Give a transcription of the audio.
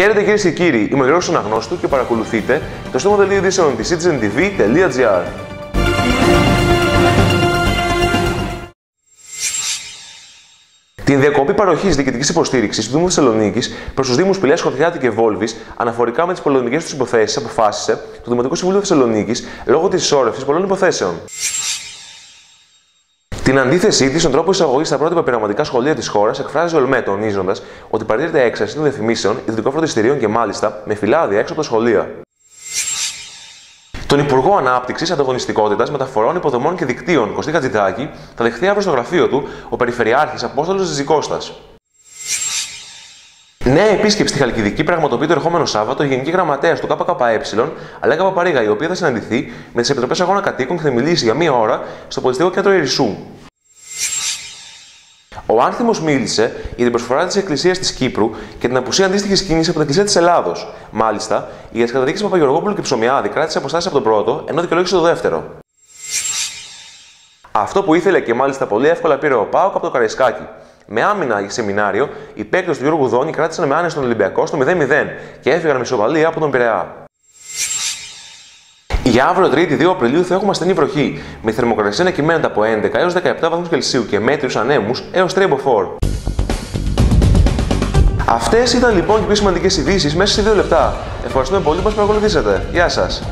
Χαίρετε κυρίες και κύριοι, είμαι ο Γιώργος Αναγνώστου και παρακολουθείτε το στόμα δελτίο ειδήσεων της citizentv.gr. Την διακοπή παροχής διοικητικής υποστήριξης του Δήμου Θεσσαλονίκης προς τους Δήμους Πηλέα, Χορτιάτη και Βόλβης αναφορικά με τις πολεμικέ τους υποθέσεις αποφάσισε το Δημοτικό Συμβούλιο Θεσσαλονίκης λόγω της ισόρρευση πολλών υποθέσεων. Την αντίθεσή της στον τρόπος εισαγωγής στα πρότυπα πειραματικά σχολεία της χώρας εκφράζει ο ΕΛΜΕ, τονίζοντας ότι παρατηρείται έξαρση των διαφημίσεων ιδιωτικών φροντιστηρίων και μάλιστα με φυλάδια έξω από τα σχολεία. Τον Υπουργό Ανάπτυξης, Ανταγωνιστικότητας, Μεταφορών, Υποδομών και Δικτύων, Κωστή Χατζηδάκη, θα δεχθεί αύριο στο γραφείο του ο Περιφερειάρχης Απόστολος Ζυζικώστα. Νέα επίσκεψη στη Χαλκιδική πραγματοποιεί το ερχόμενο Σάββατο η Γενική Γραμματέα του ΚΚΕ, Αλέγα Παπαρίγα, η οποία θα συναντηθεί με τις Επιτροπές Αγώνα Κατοίκων και θα μιλήσει για μία ώρα στο Πολιτιστικό Κέντρο Ιρισσού. Ο Άνθιμο μίλησε για την προσφορά της Εκκλησίας της Κύπρου και την απουσία αντίστοιχης κίνησης από την Εκκλησία της Ελλάδος. Μάλιστα, για τι καταδίκε Παπαγεωργόπουλου και Ψωμιάδη κράτησε αποστάσεις από τον πρώτο, ενώ δικαιολόγησε το δεύτερο. Αυτό που ήθελε και μάλιστα πολύ εύκολα πήρε ο Πάοκ από το Καραϊσκάκι. Με άμυνα για σεμινάριο, οι παίκτες του Γιώργου Δόνη κράτησαν με άνεση τον Ολυμπιακό στο 0-0 και έφυγαν με ισοπαλία από τον Πειραιά. Για αύριο 3η 2 Απριλίου θα έχουμε ασθενή βροχή, με θερμοκρασία να κυμαίνεται από 11 έως 17 βαθμούς Κελσίου και μέτριους ανέμους έως 3 μποφόρ. Αυτές ήταν λοιπόν οι πιο σημαντικές ειδήσεις μέσα σε 2 λεπτά. Ευχαριστούμε πολύ που μας παρακολουθήσατε. Γεια σας!